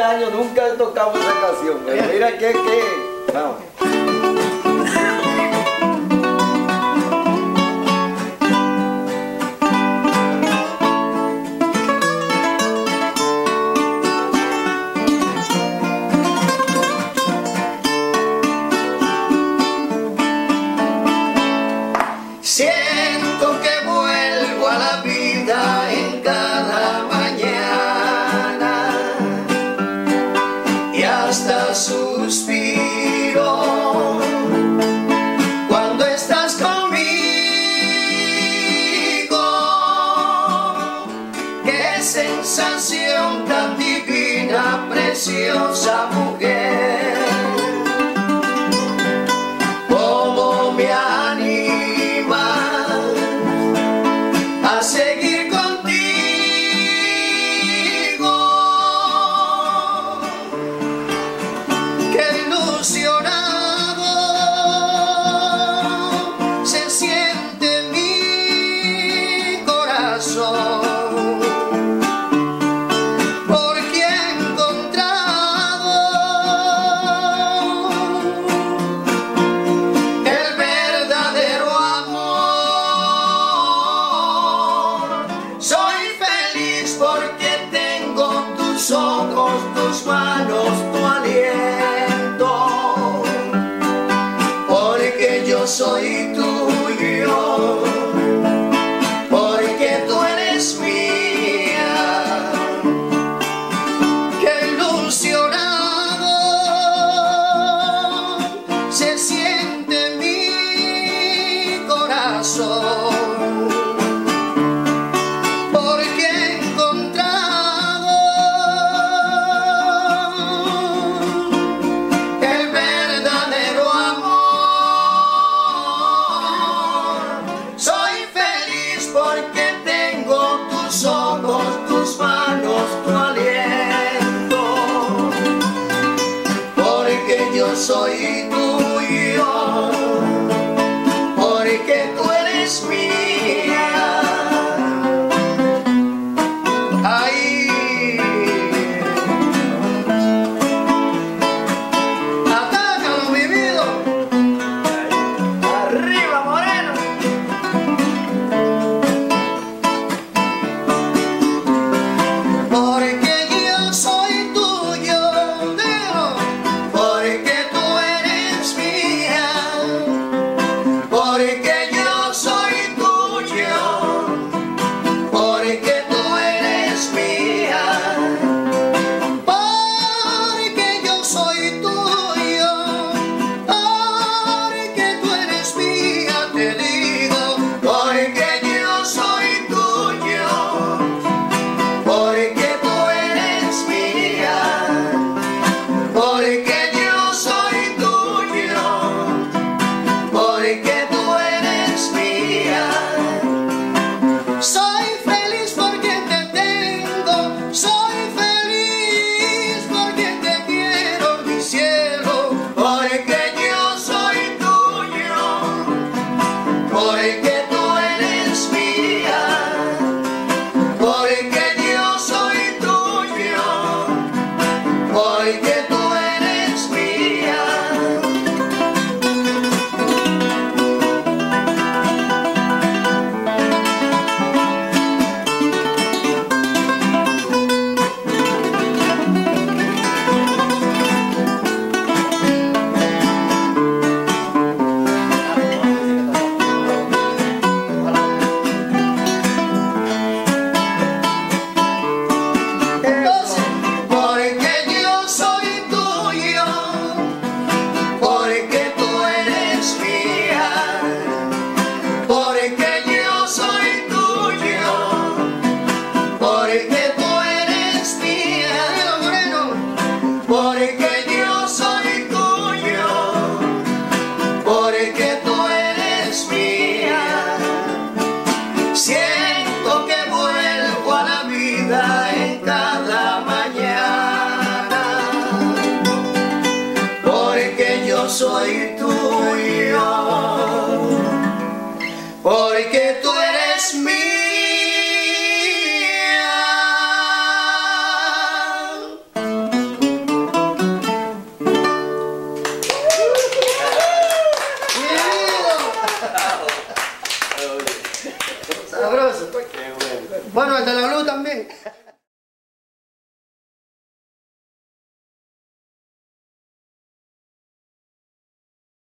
años nunca tocamos esa canción, mira que, que, vamos. of ojos, tus manos, tu aliento. porque Por Bueno. El de la luz también.